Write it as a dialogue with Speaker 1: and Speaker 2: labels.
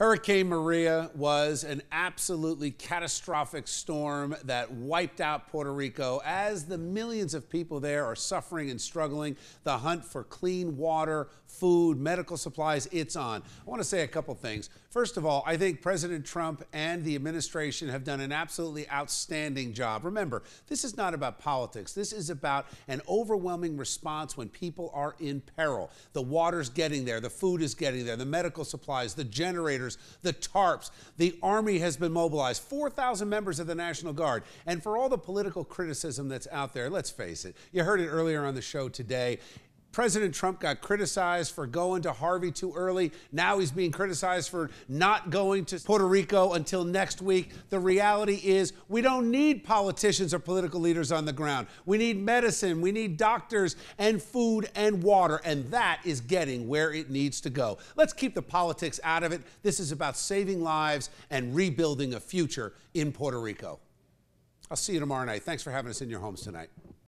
Speaker 1: Hurricane Maria was an absolutely catastrophic storm that wiped out Puerto Rico as the millions of people there are suffering and struggling. The hunt for clean water, food, medical supplies, it's on. I want to say a couple things. First of all, I think President Trump and the administration have done an absolutely outstanding job. Remember, this is not about politics. This is about an overwhelming response when people are in peril. The water's getting there, the food is getting there, the medical supplies, the generators the tarps. The Army has been mobilized, 4,000 members of the National Guard. And for all the political criticism that's out there, let's face it, you heard it earlier on the show today. President Trump got criticized for going to Harvey too early. Now he's being criticized for not going to Puerto Rico until next week. The reality is, we don't need politicians or political leaders on the ground. We need medicine, we need doctors, and food and water, and that is getting where it needs to go. Let's keep the politics out of it. This is about saving lives and rebuilding a future in Puerto Rico. I'll see you tomorrow night. Thanks for having us in your homes tonight.